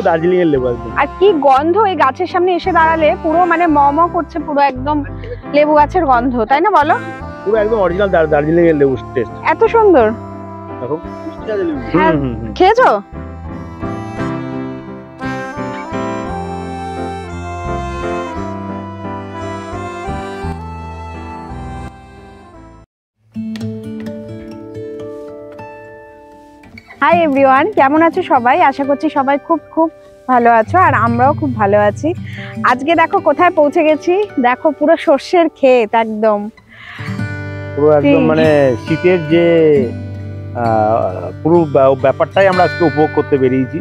পুরো দার্জিলিং এর লেবু একদম। আর কি গন্ধ এই গাছের সামনে এসে দাঁড়ালে পুরো মানে ম ম করছে পুরো একদম লেবু গাছের গন্ধ তাই না বলো? পুরো একদম অরিজিনাল দার্জিলিং এর লেবু টেস্ট এত সুন্দর। দেখো। হ্যাঁ। খেয়েছো? হাই এভরিওয়ান কেমন আছো সবাই? আশা করছি সবাই খুব খুব ভালো আছো আর আমরাও খুব ভালো আছি। আজকে দেখো কোথায় পৌঁছে গেছি? দেখো পুরো সর্ষের ক্ষেত একদম। পুরো একদম মানে শীতের যে পুরো ব্যাপারটাই আমরা আজকে উপভোগ করতে বেরিয়েছি।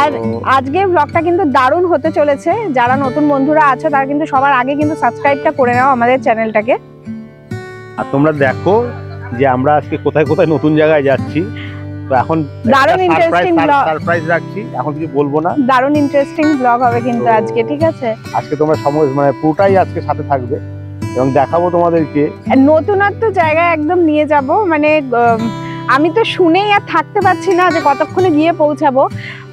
আর আজকে ব্লগটা কিন্তু দারুণ হতে চলেছে। যারা নতুন বন্ধুরা আছো তারা কিন্তু সবার আগে কিন্তু সাবস্ক্রাইবটা করে নাও আমাদের চ্যানেলটাকে আর তোমরা দেখো যে আমরা আজকে কোথায় কোথায় নতুন জায়গায় যাচ্ছি। তো এখন দারুণ। সারপ্রাইজ রাখছি। এখন কিছু বলব না। দারুণ ইন্টারেস্টিং ব্লগ হবে কিন্তু আজকে ঠিক আছে? আজকে তোমরা সময় মানে পুরোটাই আজকে সাথে থাকবে এবং দেখাবো তোমাদেরকে। নতুনত্ব জায়গায় একদম নিয়ে যাব। মানে আমি তো শুনেই আর থাকতে পারছি না যে কতক্ষণে গিয়ে পৌঁছাবো।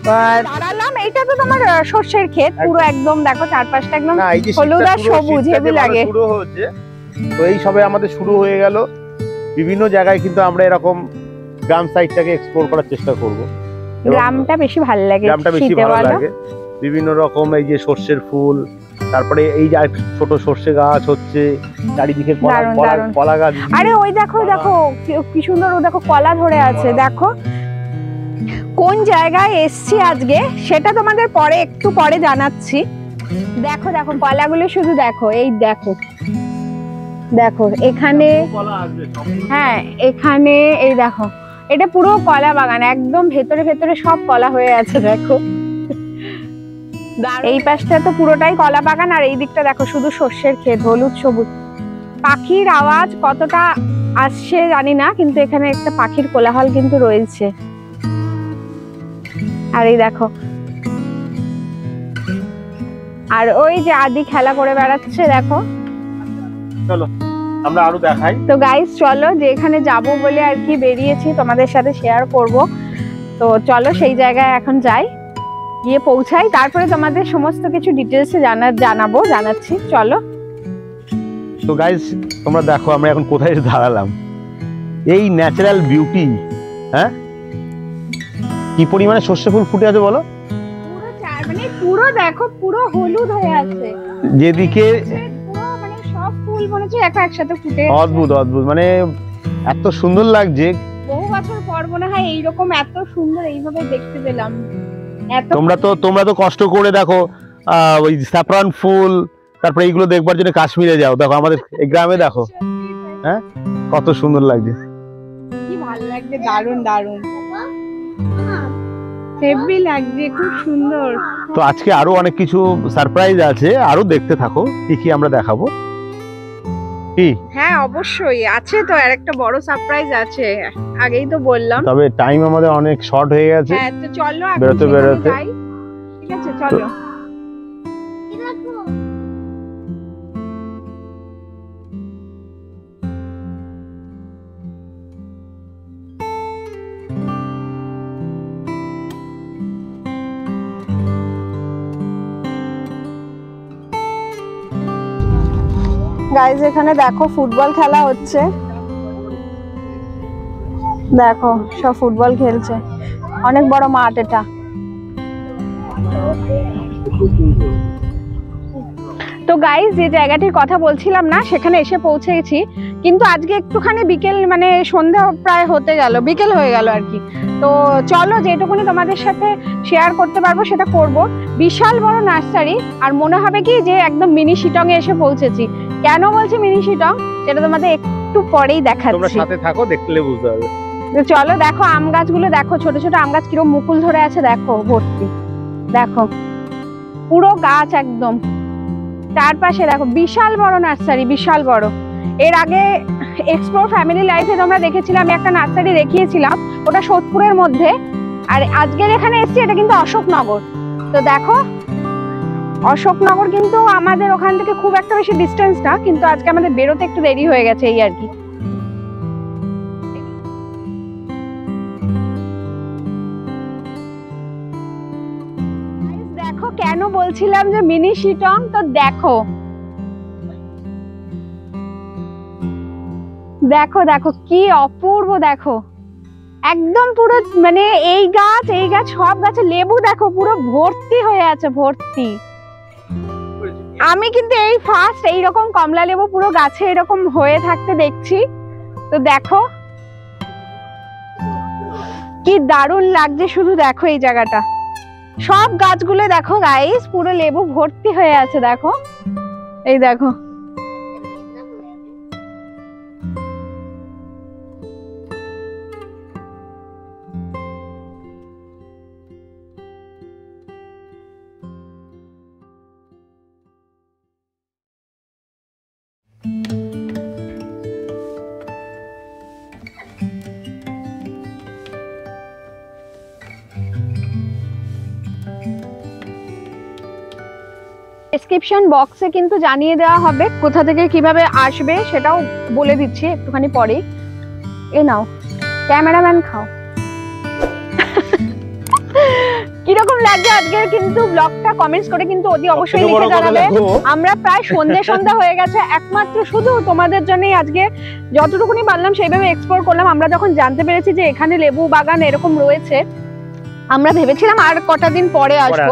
দাঁড়ালাম এইটা তো তোমার সর্ষের ক্ষেত। পুরো একদম। দেখো চারপাশটা একদম হলুদ আর সবুজ লাগে। শুরু হচ্ছে তো এই সবে আমাদের শুরু হয়ে গেল। বিভিন্ন জায়গায় কিন্তু আমরা এরকম গ্রাম সাইডটাকে এক্সপ্লোর করার চেষ্টা করব। গ্রামটা বেশি ভালো লাগে গ্রামটা বেশি ভালো লাগে। বিভিন্ন রকম এই যে সর্ষের ফুল তারপরে এই যে ছোট সর্ষে গাছ হচ্ছে চারিদিকে কলা গাছ আরে ওই দেখো দেখো কি- সুন্দর ও দেখো কলা ধরে আছে দেখো। কোন জায়গায় এসছি আজকে সেটা তোমাদের পরে একটু পরে জানাচ্ছি। দেখো দেখো কলাগুলো শুধু দেখো এই দেখো। দেখো এখানে। হ্যাঁ এখানে এই দেখো। এটা পুরো কলা বাগান একদম ভেতরে ভেতরে সব কলা হয়ে আছে দেখো। এই পাশটা তো পুরোটাই কলা বাগান আর এই দিকটা দেখো শুধু সর্ষের ক্ষেত হলুদ সবুজ। পাখির আওয়াজ কতটা আসছে জানি না কিন্তু এখানে একটা পাখির কোলাহল কিন্তু রয়েছে। আর এই দেখো। আর ওই যে আদি খেলা করে বেড়াচ্ছে দেখো। আমরা আরও দেখাই। তো গাইস চলো যে এখানে যাব বলে আর কি বেরিয়েছি তোমাদের সাথে শেয়ার করব। তো চলো সেই জায়গায় এখন যাই গিয়ে পৌঁছাই। তারপরে তোমাদের সমস্ত কিছু ডিটেলসে জানা জানাব জানাচ্ছি। চলো। তো গাইস তোমরা দেখো আমরা এখন কোথায় দাঁড়ালাম। এই ন্যাচারাল বিউটি হ্যাঁ? কি পরিমাণে সর্ষে ফুল ফুটে আছে বলো? পুরো চার- মানে পুরো দেখো পুরো হলুদ হয়ে আছে। যেদিকে ফুল মনে হচ্ছে একা একসাথে ফুটে অদ্ভুত অদ্ভুত। মানে এত সুন্দর লাগছে। বহু বছর পর মনে হয় এইরকম এত সুন্দর এইভাবে দেখতে পেলাম। তোমরা তো তোমরা তো কষ্ট করে দেখো ওই স্যাফরান ফুল তারপরে এইগুলো দেখবার জন্য কাশ্মীরে যাও। দেখো আমাদের এই গ্রামে দেখো। হ্যাঁ? কত সুন্দর লাগছে। কি ভালো লাগছে দারুণ দারুণ। হেভি লাগছে খুব সুন্দর। তো আজকে আরও অনেক কিছু সারপ্রাইজ আছে আরও দেখতে থাকো কি কি আমরা দেখাবো। কি? হ্যাঁ অবশ্যই। আছে তো আর একটা বড় সারপ্রাইজ আছে। আগেই তো বললাম। তবে টাইম আমাদের অনেক শর্ট হয়ে গেছে। হ্যাঁ তো চলো বেরোতে বেরোতে। ঠিক আছে চলো। গাইজ এখানে দেখো ফুটবল খেলা হচ্ছে। দেখো, সব ফুটবল খেলছে। অনেক বড় মাঠ এটা। তো গাইজ যে জায়গাটির কথা বলছিলাম না, সেখানে এসে পৌঁছে গেছি কিন্তু আজকে একটুখানি বিকেল মানে সন্ধ্যা প্রায় হতে গেল বিকেল হয়ে গেল আর কি। তো চলো যেটুকুনি তোমাদের সাথে শেয়ার করতে পারব সেটা করব। বিশাল বড় নার্সারি আর মনে হবে কি যে একদম মিনি শিটং এ এসে পৌঁছেছি। কেন বলছি মিনি শিটং সেটা তোমাদের একটু পরেই তোমরা দেখাচ্ছি সাথে থাকো দেখলে বুঝতে পারবে। তো চলো দেখো আম গাছগুলো দেখো ছোট ছোট আম গাছ কীরকম মুকুল ধরে আছে দেখো ভর্তি। দেখো পুরো গাছ একদম। চারপাশে দেখো বিশাল বড় নার্সারি বিশাল বড়। এর আগে এক্সপ্লোর ফ্যামিলি লাইফে তোমরা দেখেছিলাম, আমি একটা নার্সারি দেখিয়েছিলাম, ওটা সোদপুরের মধ্যে। আর আজকের এখানে এসছি, এটা কিন্তু অশোকনগর। তো দেখো, অশোকনগর কিন্তু আমাদের ওখান থেকে খুব একটা বেশি ডিস্টেন্স না, কিন্তু আজকে আমাদের বেরোতে একটু দেরি হয়ে গেছে এই আর কি। দেখো, কেন বলছিলাম যে মিনি শিটং তো দেখো দেখো দেখো, কি অপূর্ব, দেখো। একদম পুরো মানে এই গাছ এই গাছ, সব গাছে লেবু, দেখো, পুরো ভর্তি হয়ে আছে, ভর্তি। আমি কিন্তু এই ফার্স্ট এইরকম কমলা লেবু পুরো গাছে এরকম হয়ে থাকতে দেখছি। তো দেখো, কি দারুণ লাগছে শুধু দেখো এই জায়গাটা। সব গাছগুলো দেখো গাইস পুরো লেবু ভর্তি হয়ে আছে, দেখো। এই দেখো। ডেসক্রিপশন বক্সে কিন্তু জানিয়ে দেওয়া হবে কোথা থেকে কীভাবে আসবে সেটাও বলে দিচ্ছি একটুখানি পরেই। এ নাও ক্যামেরাম্যান খাও। কীরকম লাগছে আজকের কিন্তু ব্লগটা কমেন্টস করে কিন্তু অতি অবশ্যই লিখে জানাবে। আমরা প্রায় সন্ধে সন্ধ্যা হয়ে গেছে একমাত্র শুধু তোমাদের জন্যই আজকে যতটুকুনি পারলাম সেইভাবে এক্সপ্লোর করলাম। আমরা যখন জানতে পেরেছি যে এখানে লেবু বাগান এরকম রয়েছে আমরা ভেবেছিলাম আর কটা দিন পরে আসব।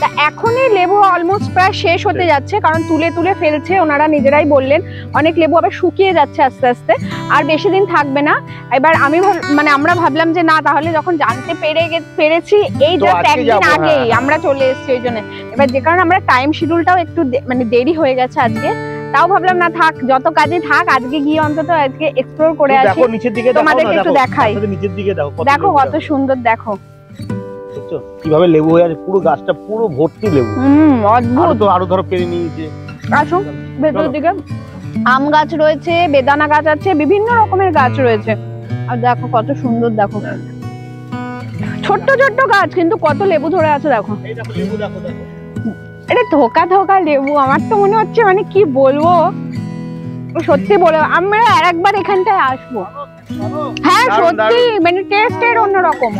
তা এখনই লেবু অলমোস্ট প্রায় শেষ হতে যাচ্ছে কারণ তুলে তুলে ফেলছে ওনারা নিজেরাই বললেন অনেক লেবু আবার শুকিয়ে যাচ্ছে আস্তে আস্তে আর বেশি দিন থাকবে না। এবার আমি মানে আমরা ভাবলাম যে না তাহলে যখন জানতে পেরে পেরেছি এই জাস্ট একদিন আগেই হ্যাঁ। আমরা চলে এসেছি ওই জন্য। এবার যে কারণে আমরা টাইম শিডিউলটাও একটু মানে দেরি হয়ে গেছে আজকে তাও ভাবলাম না থাক যত কাজে থাক আজকে গিয়ে অন্তত আজকে এক্সপ্লোর করে আসি। দিকে তোমাদেরকে একটু দেখাই। দেখো কত সুন্দর দেখো। দেখছ? কীভাবে লেবু হয়ে আছে পুরো গাছটা পুরো ভর্তি লেবু। আরও তো আরও ধরো পেরে নিয়েছে আসো ভেতরের চলো। দিকে। আম গাছ রয়েছে বেদানা গাছ আছে বিভিন্ন রকমের গাছ রয়েছে। আর দেখো কত সুন্দর দেখো। ছোট্ট ছোট্ট গাছ কিন্তু কত লেবু ধরে আছে দেখো। এই দেখো লেবু দেখো দেখো। এটা ধোকা ধোকা লেবু আমার তো মনে হচ্ছে মানে কি বলব? সত্যি বলে আমরা আর একবার এখানটায় আসব। হ্যাঁ সত্যি মানে টেস্টের অন্যরকম।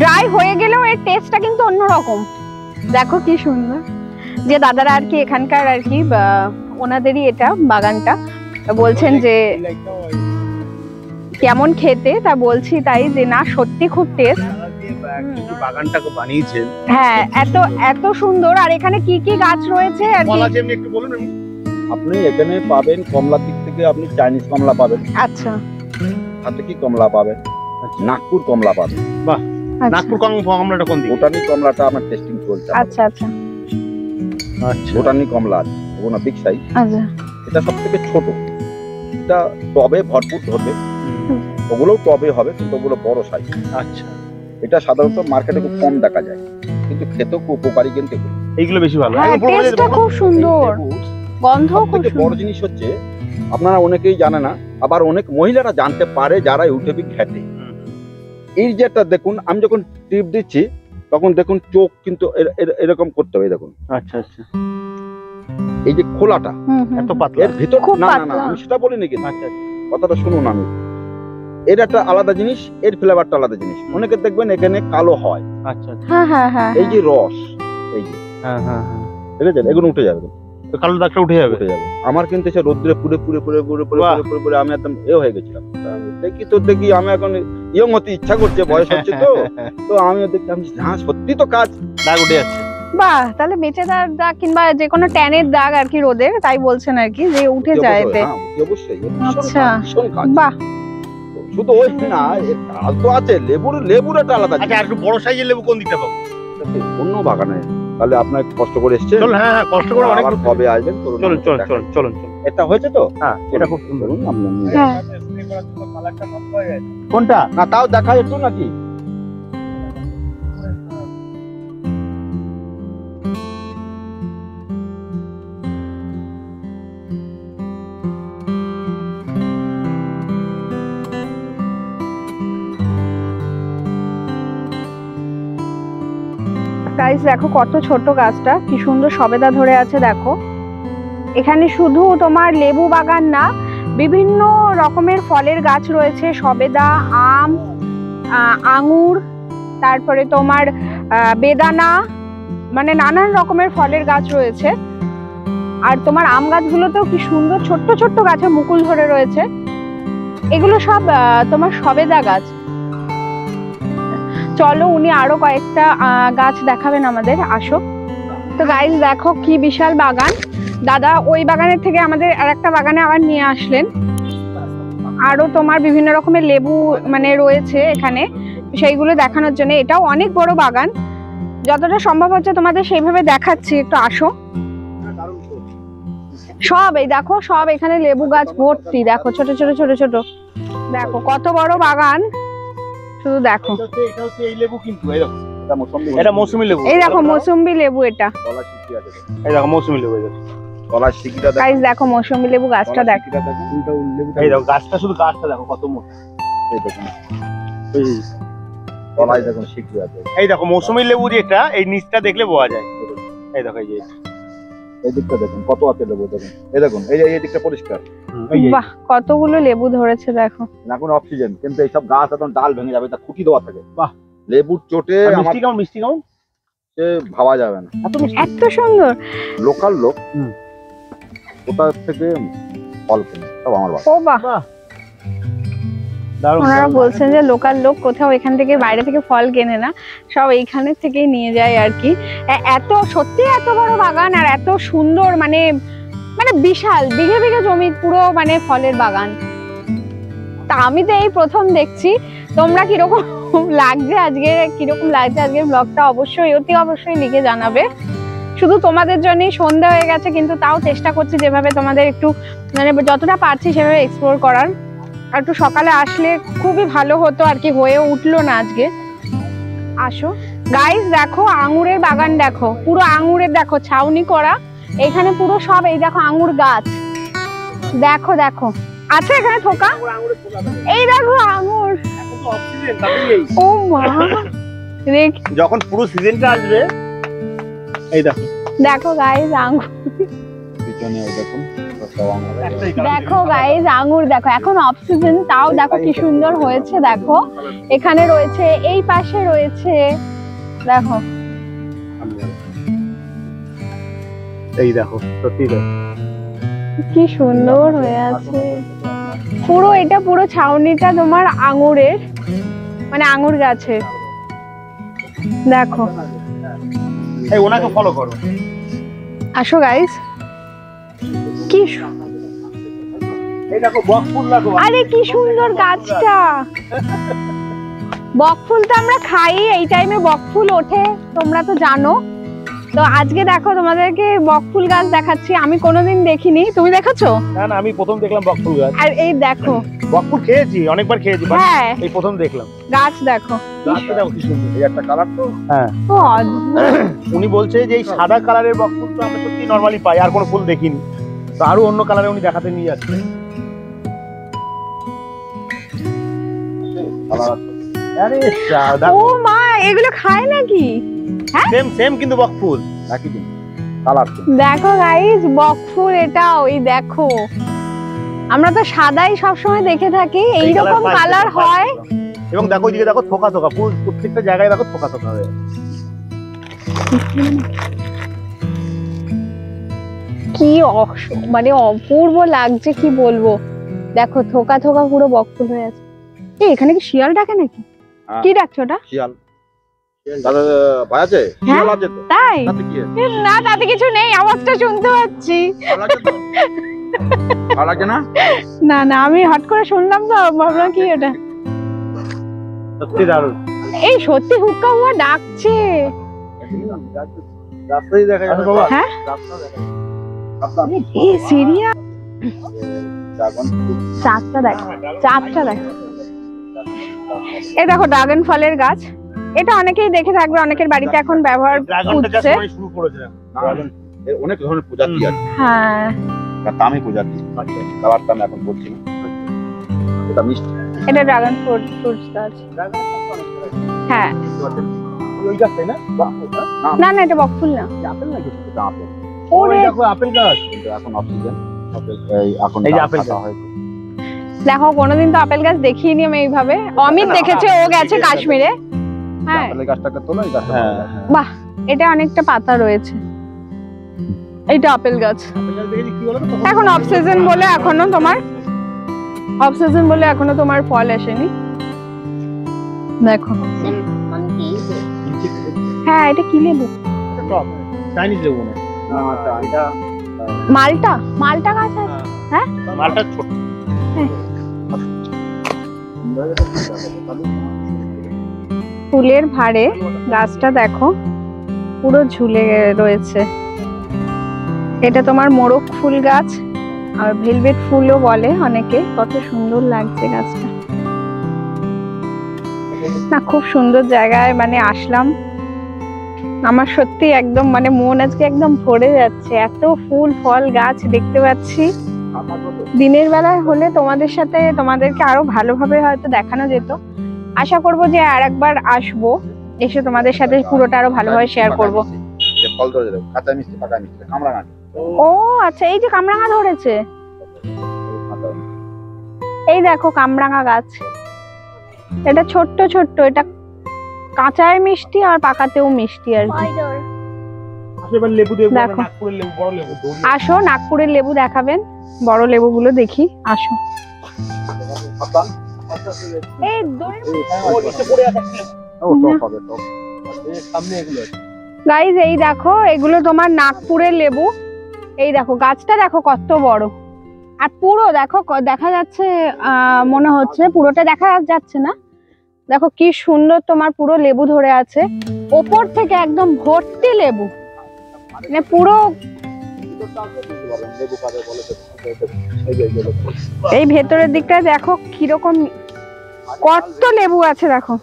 ড্রাই হয়ে গেলেও এর টেস্টটা কিন্তু অন্যরকম। দেখো কি সুন্দর। যে দাদারা আর কি এখানকার আর কি ওনাদেরই এটা বাগানটা। বলছেন যে কেমন খেতে তা বলছি তাই যে না সত্যি খুব টেস্ট বাগানটাকে বানিয়েছেন। হ্যাঁ এত এত সুন্দর। আর এখানে কি কি গাছ রয়েছে আর কি? একটু বলুন। আপনি এখানে পাবেন কমলা দিক থেকে আপনি চাইনিজ কমলা পাবেন। আচ্ছা। হাতে কি কমলা পাবেন। নাগপুর কমলা পাবেন। বাহ। নাগপুর কম কমলাটা কোন দিকে? ভুটানি কমলাটা আমার টেস্টিং চলছে আচ্ছা আচ্ছা। আচ্ছা। ভুটানি কমলা আছে। ওগুলো বিগ সাইজ আচ্ছা। এটা সব থেকে ছোট। এটা টবে ভরপুর ধরবে। হুম, ওগুলোও টবে হবে কিন্তু ওগুলো বড় সাইজ আচ্ছা। এটা সাধারণত মার্কেটে খুব কম দেখা যায়। কিন্তু খেতেও খুব উপকারী কিন্তু এগুলো। এইগুলো বেশি ভালো। হ্যাঁ, খুব সুন্দর। গন্ধও খুব বড় জিনিস হচ্ছে আপনারা অনেকেই জানে না আবার অনেক মহিলারা জানতে পারে যারা ইউটিউবে ঘেটে। এই যেটা দেখুন আমি যখন টিপ দিচ্ছি তখন দেখুন চোখ কিন্তু এর- এর- এরকম করতে হবে এই দেখুন। আচ্ছা আচ্ছা। এই যে খোলাটা এত পাতলা। এর ভিতর না না না আমি সেটা বলিনি কিন্তু। আচ্ছা আচ্ছা। কথাটা শুনুন আমি। এর একটা আলাদা জিনিস এর ফ্লেভারটা আলাদা জিনিস। অনেকে দেখবেন এখানে কালো হয়। আচ্ছা আচ্ছা। হ্যাঁ হ্যাঁ হ্যাঁ এই যে রস এই যে। হ্যাঁ হ্যাঁ হ্যাঁ। দেখেছেন? এগুলো উঠে যাবে। কালো দাগটা উঠে যাবে। উঠে যাবে। আমার কিন্তু সে রোদ্রে পুড়ে পুড়ে পুড়ে বাহ। পুড়ে পুড়ে পুড়ে আমি একদম এ হয়ে গেছিলাম। দেখি তো দেখি আমি এখন ইয়ং হতে ইচ্ছা করছে বয়স হচ্ছে তো। তো আমি দেখলাম যে, হ্যাঁ সত্যি তো কাজ। দাগ উঠে যাচ্ছে। বাহ তাহলে বেঁচে দাগ দাগ কিংবা যে কোনো ট্যানের দাগ আর কি রোদের তাই বলছেন আর কি যে উঠে যায় এতে হ্যাঁ, অবশ্যই আচ্ছা। বাহ। শুধু ওই না কাজ তো আছে লেবুর লেবুর একটা আলাদা আচ্ছা আর একটু বড় সাইজের লেবু কোন দিকটা পাবো? অন্য বাগানে তাহলে আপনার একটু কষ্ট করে এসছে। চলুন হ্যাঁ হ্যাঁ কষ্ট করে অনেক কবে আসবেন? চলুন চলুন চলুন চলুন চলুন এটা হয়েছে তো? হ্যাঁ এটা খুব সুন্দর। হ্যাঁ। কোনটা? না তাও দেখা যেত নাকি? গাইস দেখো কত ছোট গাছটা, কি সুন্দর সবেদা ধরে আছে, দেখো। এখানে শুধু তোমার লেবু বাগান না, বিভিন্ন রকমের ফলের গাছ রয়েছে, সবেদা, আম আঙুর, তারপরে তোমার বেদানা মানে নানান রকমের ফলের গাছ রয়েছে। আর তোমার আম গাছগুলোতেও কি সুন্দর ছোট্ট ছোট্ট গাছে মুকুল ধরে রয়েছে। এগুলো সব তোমার সবেদা গাছ। চলো, উনি আরও কয়েকটা গাছ দেখাবেন আমাদের, আসো। তো গাইজ দেখো কি বিশাল বাগান। দাদা, ওই বাগানের থেকে আমাদের আর একটা বাগানে আবার নিয়ে আসলেন। আরও তোমার বিভিন্ন রকমের লেবু মানে রয়েছে এখানে, সেইগুলো দেখানোর জন্য। এটাও অনেক বড় বাগান। যতটা সম্ভব হচ্ছে তোমাদের সেইভাবে দেখাচ্ছি, একটু আসো। সব এই দেখো, সব এখানে লেবু গাছ ভর্তি। দেখো, ছোট ছোট ছোট ছোট। দেখো, কত বড় বাগান। শুধু দেখো। এটা এই লেবু কিন্তু এই দেখো। এটা মৌসুমি মৌসুমী লেবু। এই দেখো মৌসুম্বি লেবু এটা। কলা শিকি আছে। এই দেখো মৌসুমী লেবু। শিকিটা দেখো। দেখো। লেবু গাছটা দেখো। এই দেখো গাছটা শুধু গাছটা দেখো কত মোটা। এই দেখুন। এই কলায় দেখুন শিকি আছে। এই দেখো মৌসুমী লেবু যেটা এই নিচটা দেখলে বোঝা যায়। এই দেখো এই যে এই দিকটা দেখুন কত আছে লেবু দেখুন এই দেখুন এই যে এই দিকটা পরিষ্কার। বাহ কতগুলো লেবু ধরেছে দেখো। এখন অক্সিজেন কিন্তু এইসব গাছ এখন ডাল ভেঙে যাবে তা খুঁটি দেওয়া থাকে। বাহ। লেবুর চোটে মিষ্টি কেমন মিষ্টি কেমন? ভাবা যাবে না। এত সুন্দর। লোকাল লোক হুম। কোথা থেকে ফল কেনে সব আমার বাবা ও বাহ। দারুণ ওনারা বলছেন যে লোকাল লোক কোথাও এখান থেকে বাইরে থেকে ফল কেনে না সব এইখানের থেকেই নিয়ে যায় আর কি। এত সত্যি এত বড় বাগান আর এত সুন্দর মানে মানে বিশাল বিঘে বিঘে জমি পুরো মানে ফলের বাগান। তা আমি তো এই প্রথম দেখছি। তোমরা কীরকম লাগছে আজকে কীরকম লাগছে আজকের ব্লগটা অবশ্যই অতি অবশ্যই লিখে জানাবে। শুধু তোমাদের জন্যই সন্ধ্যা হয়ে গেছে কিন্তু তাও চেষ্টা করছি যেভাবে তোমাদের একটু মানে যতটা পারছি সেভাবে এক্সপ্লোর করার। একটু সকালে আসলে খুবই ভালো হতো আর কি হয়ে উঠল না আজকে। আসো। গাইস দেখো আঙুরের বাগান দেখো পুরো আঙুরের দেখো ছাউনি করা। এখানে পুরো সব এই দেখো আঙুর গাছ। দেখো দেখো। আছে এখানে থোকা? এই দেখো আঙুর। ও মা। যখন পুরো সিজনটা আসবে এই দেখো। দেখো গাইস আঙুর। পিছনে দেখুন দেখো গাইস আঙুর দেখো এখন অফ সিজন তাও দেখো কি সুন্দর হয়েছে দেখো। এখানে রয়েছে এই পাশে রয়েছে দেখো। এই দেখো সত্যি কি সুন্দর হয়ে আছে। পুরো এটা পুরো ছাউনিটা তোমার আঙুরের মানে আঙুর গাছের। দেখো। এই ওনাকে ফলো করো। আসো গাইস কি আরে কি সুন্দর গাছটা। বকফুল তো আমরা খাই এই টাইমে বকফুল ওঠে তোমরা তো জানো। তো আজকে দেখো তোমাদেরকে বকফুল গাছ দেখাচ্ছি আমি কোনোদিন দেখিনি। তুমি দেখেছ? না না আমি প্রথম দেখলাম বকফুল গাছ। আর এই দেখো। বকফুল খেয়েছি অনেকবার খেয়েছি হ্যাঁ। এই প্রথম দেখলাম। গাছ দেখো। গাছটা দেখো কি সুন্দর এই একটা কালার তো? ও উনি বলছে যে এই সাদা কালারের বকফুল তো আমরা সত্যি নর্মালি পাই আর কোনো ফুল দেখিনি। তো আরও অন্য কালারে উনি দেখাতে নিয়ে যাচ্ছে। আরে ও মা এগুলো খায় নাকি? সেম সেম কিন্তু বকফুল। দিন দেখো গাইস বকফুল এটা ওই দেখো। আমরা তো সাদাই সবসময় দেখে থাকি এই এইরকম কালার হয়। এবং দেখো ওইদিকে দেখো থোকা থোকা ফুল প্রত্যেকটা জায়গায় দেখো থোকা থোকা হয়ে। কি মানে অপূর্ব লাগছে কি বলব? দেখো থোকা থোকা পুরো বকফুল হয়ে আছে। এই এখানে কি শিয়াল ডাকে নাকি? হ্যাঁ। কি ডাকছো ওটা? শিয়াল। হ্যাঁ? তাই? না তাতে কিছু নেই আওয়াজটা শুনতে পাচ্ছি। না? না আমি হট করে শুনলাম তো ভাবলাম কি ওটা সত্যি দারুণ। এই সত্যি হুক্কা হুয়া ডাকছে। রাস্তায় দেখা যাবে হ্যাঁ? রাস্তা দেখা সিরিয়াস চাঁদটা দেখো চাঁদটা দেখো। এই দেখো ড্রাগন ফলের গাছ। এটা অনেকেই দেখে থাকবে অনেকের বাড়িতে এখন ব্যবহার অনেক ধরনের প্রজাতি আছে। হ্যাঁ। তার প্রজাতি। কালারটা আমি এখন বলছি না। এটা মিষ্টি। এটা ড্রাগন ফ্রুট ফ্রুটস গাছ। হ্যাঁ। না? না এটা বকফুল না। Apple apple. ওরে দেখো আপেল গাছ। কিন্তু এখন অক্সিজেন এখন এই যে আপেল গাছ। দেখো কোনোদিন তো আপেল গাছ দেখিনি আমি এইভাবে। অমিত দেখেছে ও গেছে কাশ্মীরে। হ্যাঁ। আপেলের গাছটাকে তোলো এই গাছটা হ্যাঁ গাছ। বাহ এটা অনেকটা পাতা রয়েছে। এইটা আপেল গাছ। এখন অফ সিজন বলে এখনও তোমার অফ সিজন বলে এখনও তোমার ফল আসেনি। দেখো। হ্যাঁ এটা কি লেবু? চাইনিজ লেবু না? মালটা? মালটা গাছ আছে মালটা ছোট। ফুলের ভারে গাছটা দেখো পুরো ঝুলে রয়েছে। এটা তোমার মোরগ ফুল গাছ আর ভেলভেট ফুলও বলে অনেকে কত সুন্দর লাগছে গাছটা। না খুব সুন্দর জায়গায় মানে আসলাম। আমার সত্যি একদম মানে মন আজকে একদম ভরে যাচ্ছে। এত ফুল ফল গাছ দেখতে পাচ্ছি। দিনের বেলায় হলে তোমাদের সাথে তোমাদেরকে আরও ভালোভাবে হয়তো দেখানো যেত। আশা করব যে আর একবার আসব। এসে তোমাদের সাথে পুরোটা আরও ভালোভাবে শেয়ার করব। ও আচ্ছা এই যে কামরাঙা ধরেছে। এই দেখো কামরাঙা গাছ। এটা ছোট্ট ছোট্ট এটা কাঁচায় মিষ্টি আর পাকাতেও মিষ্টি আর কি। এবার লেবু দেবো দেখো। লেবু আসো নাগপুরের লেবু দেখাবেন বড় লেবুগুলো দেখি আসো। পাতা এই দড়ির ও নিচে পড়ে আছে। ও টক হবে টক এই সামনে এগুলো আছে। গাইজ এই দেখো এগুলো তোমার নাগপুরের লেবু। এই দেখো গাছটা দেখো কত বড়। আর পুরো দেখো দেখা যাচ্ছে মনে হচ্ছে পুরোটা দেখা যাচ্ছে না। দেখো কি সুন্দর তোমার পুরো লেবু ধরে আছে। ওপর থেকে একদম ভর্তি লেবু। মানে পুরো এই ভেতরের দিকটা দেখো কীরকম কত লেবু আছে দেখো।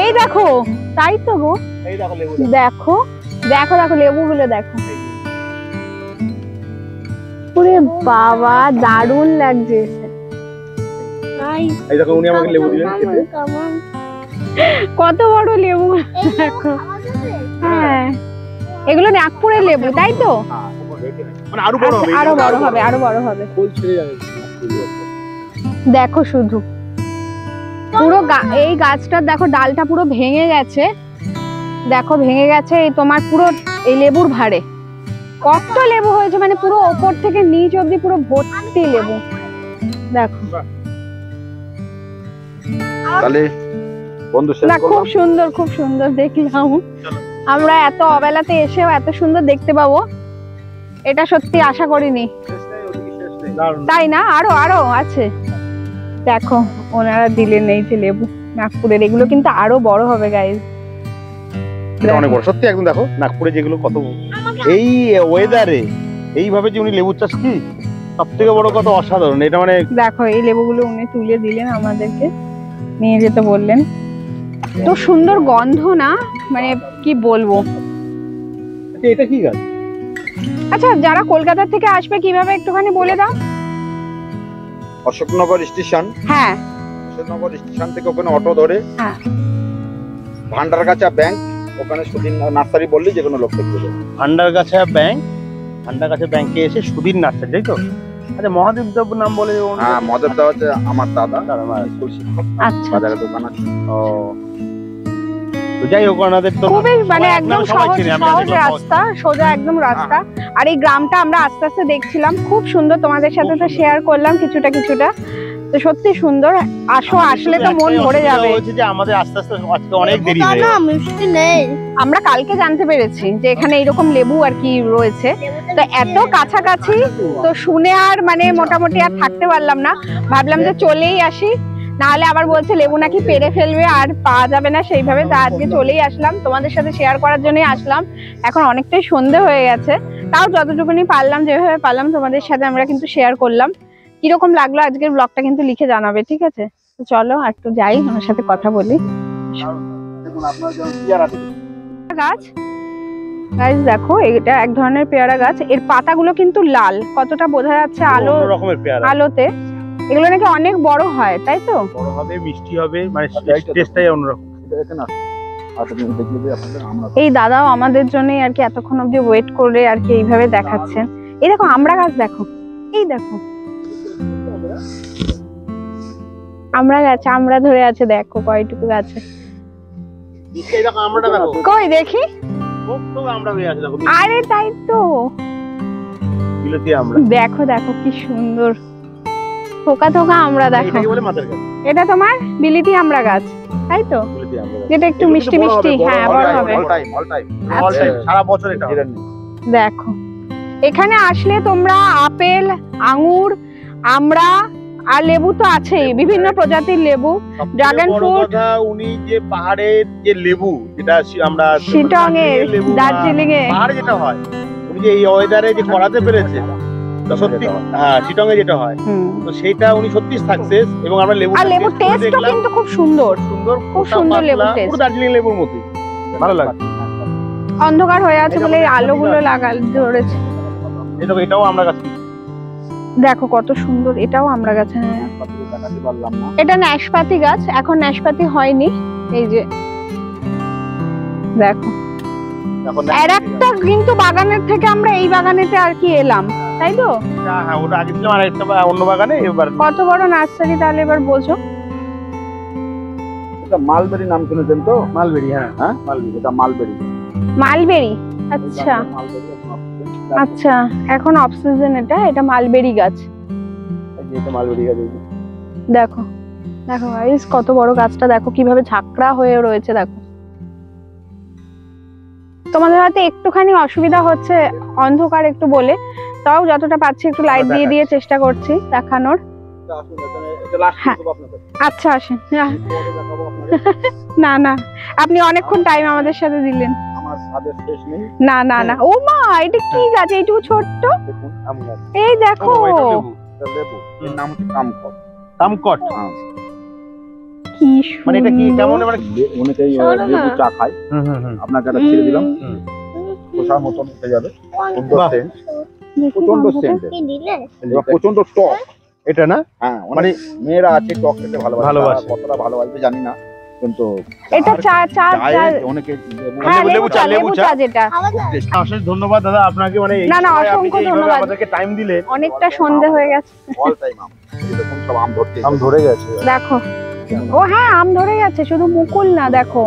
এই দেখো তাই তো গো। দেখো। দেখো দেখো দেখো লেবুগুলো দেখো। ওরে বাবা দারুণ লাগছে। এই দেখো উনি আমাকে লেবু দিলেন খেতে। কত বড় লেবু। দেখো হ্যাঁ। এগুলো নাগপুরের লেবু তাই তো? মানে আরও বড় আচ্ছা, হবে আরও বড় হবে আরও বড় হবে। ফুল ছেড়ে যাবে দেখো শুধু। পুরো গা- এই গাছটার দেখো ডালটা পুরো ভেঙে গেছে। দেখো ভেঙে গেছে এই তোমার পুরো এই লেবুর ভারে কত লেবু হয়েছে মানে পুরো ওপর থেকে নিচ অব্দি পুরো ভর্তি লেবু। দেখো। তাহলে বন্ধু না খুব সুন্দর খুব সুন্দর দেখলাম। আমরা এত অবেলাতে এসেও এত সুন্দর দেখতে পাবো। এটা সত্যি আশা করিনি। তাই না? আরও আরও আছে। দেখো ওনারা দিলেন এই যে লেবু নাগপুরের। এগুলো কিন্তু আরও বড় হবে গাইজ এটা অনেক বড়। সত্যি একদম দেখো নাগপুরে যেগুলো কত এই ওয়েদারে এইভাবে যে উনি লেবু চাষ কি? সব থেকে বড় কত অসাধারণ। এটা মানে দেখো এই লেবুগুলো উনি তুলে দিলেন আমাদেরকে। নিয়ে যেতে বললেন। তো সুন্দর গন্ধ না? মানে কি বলব? আচ্ছা, এটা কি গাছ আচ্ছা যারা কলকাতা থেকে আসবে কীভাবে একটুখানি বলে দাও? অশোকনগর স্টেশন। হ্যাঁ। অশোকনগর স্টেশন থেকে ওখানে অটো ধরে। হ্যাঁ। ভান্ডারগাছা ব্যাংক ওখানে সুদিন নার্সারি বললি যে কোনো লোক দেখতে ভান্ডারগাছা ব্যাংক ভান্ডারগাছা ব্যাংকে এসে সুধীর নার্সারি তাই তো? আচ্ছা মহাদেব দেব নাম বলে হ্যাঁ মদের দেওয়া হচ্ছে আমার দাদা। দাদা, স্কুল শিক্ষক। আচ্ছা বাজারে দোকান আছে। ও। যাই হোক ওনাদের তো খুবই মানে একদম সহজ সহজ রাস্তা সোজা একদম রাস্তা। আর এই গ্রামটা আমরা আস্তে আস্তে দেখছিলাম খুব সুন্দর। তোমাদের সাথে তো শেয়ার করলাম কিছুটা কিছুটা। তো সত্যি সুন্দর। আসো আসলে তো মন ভরে যাবে। যে আমাদের আস্তে আস্তে আজকে অনেক দেরি হয়ে গেছে। মিষ্টি নেই। আমরা কালকে জানতে পেরেছি যে এখানে এরকম লেবু আর কি রয়েছে। তো এত কাছাকাছি তো শুনে আর মানে মোটামুটি আর থাকতে পারলাম না। ভাবলাম যে চলেই আসি নাহলে আবার বলছে লেবু নাকি পেরে ফেলবে আর পাওয়া যাবে না। সেইভাবে তা আজকে চলেই আসলাম। তোমাদের সাথে শেয়ার করার জন্যই আসলাম। এখন অনেকটাই সন্ধে হয়ে গেছে। তাও যতটুকুনি পারলাম যেভাবে পারলাম তোমাদের সাথে আমরা কিন্তু শেয়ার করলাম। কীরকম লাগল আজকের ব্লগটা কিন্তু লিখে জানাবে ঠিক আছে? তো চলো আর একটু যাই আমার সাথে কথা বলি। গাছ? গাছ দেখো এটা এক ধরনের পেয়ারা গাছ। এর পাতাগুলো কিন্তু লাল। কতটা বোঝা যাচ্ছে আলো রকমের পেয়ারা। আলোতে। এগুলো নাকি অনেক বড় হয় তাই তো? বড় হবে মিষ্টি হবে মানে আচ্ছা। টেস্টটাই অন্যরকম। আচ্ছা এই দাদাও আমাদের জন্যই আর কি এতক্ষণ অব্দি ওয়েট করে আর কি এইভাবে দেখাচ্ছেন এই দেখো আমরা গাছ দেখো। এই দেখো। আমরা গাছে আমরা ধরে আছে দেখো কয়টুকু গাছে। এই দেখো আমরাটা দেখো। কই দেখি? কত আমরা আছে দেখো আরে তাই তো। দেখো দেখো কি সুন্দর। থোকা থোকা আমরা দেখো। এটা তোমার বিলিতি আমরা গাছ তাই তো? যেটা একটু মিষ্টি মিষ্টি হ্যাঁ বড় হবে। আচ্ছা। time, সারা বছর এটা দেখো। এখানে আসলে তোমরা আপেল আঙ্গুর আমরা আর লেবু তো আছেই বিভিন্ন প্রজাতির লেবু fruit। কথা, উনি যে পাহাড়ের যে লেবু যেটা আমরা শিটং এ দার্জিলিং এ পাহাড়ে যেটা হয় উনি যে এই ওয়েদারে যে করাতে পেরেছে সত্যি হ্যাঁ। এ যেটা হয় তো সেইটা উনি সত্যি সাকসেস এবং আমরা লেবু আর লেবুর টেস্টও কিন্তু খুব সুন্দর। সুন্দর খুব সুন্দর পুরো দার্জিলিং লেবুর মতোই। ভালো লাগে। অন্ধকার হয়ে আছে বলে আলোগুলো লাগা ধরেছে। এটাও আমরা গাছ দেখো কত সুন্দর এটাও আমরা গাছে হ্যাঁ। এটা নাশপাতি গাছ এখন নাশপাতি হয়নি এই যে। দেখো। আর একটা কিন্তু বাগানের থেকে আমরা এই বাগানেতে আর কি এলাম তাই তো? হ্যাঁ ওটা আগে ছিল আর একটা অন্য বাগানে এবার কত বড় নার্সারি তাহলে এবার বোঝো। এটা মালবেরি নাম শুনেছেন তো? মালবেরি হ্যাঁ। হ্যাঁ? মালবেরি এটা মালবেরি। মালবেরি আচ্ছা। মালবেরি। আচ্ছা এখন অফ সিজন এটা এটা মালবেরি গাছ। এটা মালবেরি গাছ দেখো দেখো গাইস কত বড় গাছটা দেখো কীভাবে ঝাঁকড়া হয়ে রয়েছে দেখো। তোমাদের হয়তো একটুখানি অসুবিধা হচ্ছে অন্ধকার একটু বলে। তাও যতটা পাচ্ছি একটু লাইট দিয়ে দিয়ে চেষ্টা করছি দেখানোর। হ্যাঁ। আচ্ছা আসেন। আপনাদের। না না। আপনি অনেকক্ষণ টাইম আমাদের সাথে দিলেন। আমার শেষ নেই? না না না। ও মা এটা কি গাছ? এইটুকু ছোট্ট? দেখুন আম গাছ। এই দেখো। লেবু। এর নাম হচ্ছে কামকর কামকট। কি মানে এটা কি কেমন মানে অনেকেই আহ, শোনো না। লেবু চা খায়। হুম হুম হুম। আপনাকে একটা ছেড়ে দিলাম। খোসার মতন উঠে যাবে। সুন্দর সেন্ট প্রচণ্ড সেন্ট প্রচণ্ড টক। এটা না? হ্যাঁ মানে মেয়েরা আছে টক খেতে ভালোবাসে। কতটা ভালোবাসবে জানি না। কিন্তু এটা চা চা অনেকে লেবু হ্যাঁ চা, লেবু চা। যেটা। অশেষ ধন্যবাদ দাদা আপনাকে মানে না, না, অসংখ্য ধন্যবাদ। আমাদেরকে টাইম দিলেন। অনেকটা সন্ধে হয়ে গেছে। অল টাইম আম। এরকম সব আম ধরতে আম ধরে গেছে। দেখো। ও হ্যাঁ আম ধরে গেছে শুধু মুকুল না দেখো।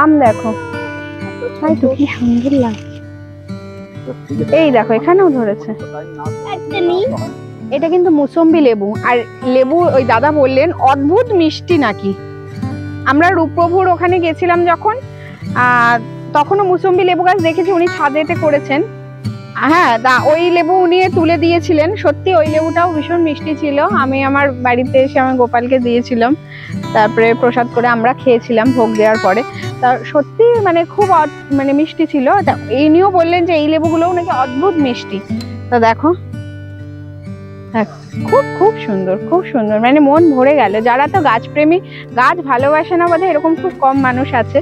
আম দেখো। তাই তো কি সুন্দর লাগে এই দেখো এখানেও ধরেছে। এটা কিন্তু মুসম্বি লেবু। আর লেবু ওই দাদা বললেন অদ্ভুত মিষ্টি নাকি। আমরা রূপপ্রভুর ওখানে গেছিলাম যখন তখনও মুসম্বি লেবু গাছ দেখেছি উনি ছাদেতে করেছেন। হ্যাঁ দা ওই লেবু উনি তুলে দিয়েছিলেন। সত্যি ওই লেবুটাও ভীষণ মিষ্টি ছিল। আমি আমার বাড়িতে এসে আমার গোপালকে দিয়েছিলাম। তারপরে প্রসাদ করে আমরা খেয়েছিলাম ভোগ দেওয়ার পরে। তা সত্যি মানে খুব মানে মিষ্টি ছিল। তা ইনিও বললেন যে এই লেবুগুলোও নাকি অদ্ভুত মিষ্টি। তা দেখো, খুব খুব সুন্দর খুব সুন্দর। মানে মন ভরে গেল। যারা তো গাছপ্রেমী, গাছ ভালোবাসে না বোধহয় এরকম খুব কম মানুষ আছে।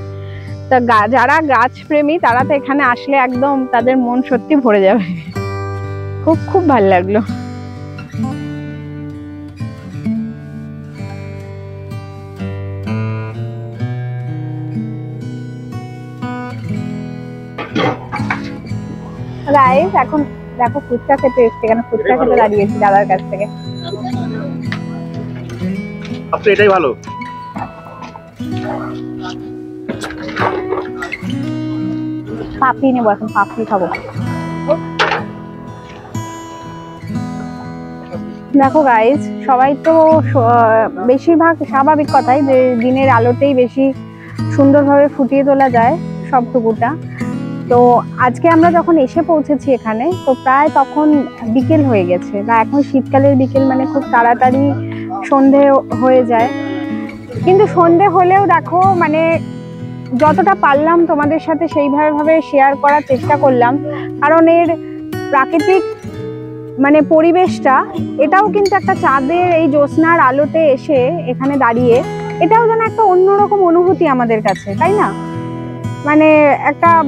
তা যারা গাছপ্রেমী, তারা তো এখানে আসলে একদম তাদের মন সত্যি ভরে যাবে। খুব খুব ভালো লাগল। এখন দেখো ফুচকা খেতে এসছে কেন ফুচকা খেতে দাঁড়িয়েছি দাদার কাছ থেকে। আপনি এটাই ভালো। পাপড়ি নেব এখন পাপড়ি খাব। দেখো গাইজ সবাই তো বেশিরভাগ স্বাভাবিক কথাই যে দিনের আলোতেই বেশি সুন্দরভাবে ফুটিয়ে তোলা যায় সব সবটুকুটা। তো আজকে আমরা যখন এসে পৌঁছেছি এখানে, তো প্রায় তখন বিকেল হয়ে গেছে বা এখন শীতকালের বিকেল মানে খুব তাড়াতাড়ি সন্ধে হয়ে যায়। কিন্তু সন্ধে হলেও দেখো মানে যতটা পারলাম তোমাদের সাথে সেইভাবেভাবে শেয়ার করার চেষ্টা করলাম। কারণ এর প্রাকৃতিক মানে পরিবেশটা, এটাও কিন্তু একটা চাঁদের এই জ্যোৎস্নার আলোতে এসে এখানে দাঁড়িয়ে, এটাও যেন একটা অন্যরকম অনুভূতি আমাদের কাছে, তাই না? মানে একটা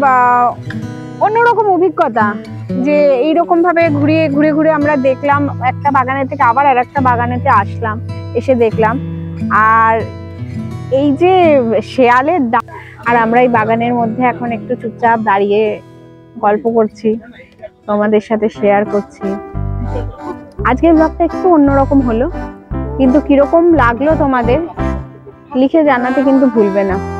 অন্যরকম অভিজ্ঞতা যে এইরকম ভাবে ঘুরিয়ে, ঘুরে ঘুরে আমরা দেখলাম, একটা বাগানের থেকে আবার আর একটা বাগানেতে আসলাম, এসে দেখলাম। আর এই যে শেয়ালের দা- আর আমরা এই বাগানের মধ্যে এখন একটু চুপচাপ দাঁড়িয়ে গল্প করছি, তোমাদের সাথে শেয়ার করছি। আজকের ব্লগটা একটু অন্যরকম হলো, কিন্তু কীরকম লাগল তোমাদের, লিখে জানাতে কিন্তু ভুলবে না।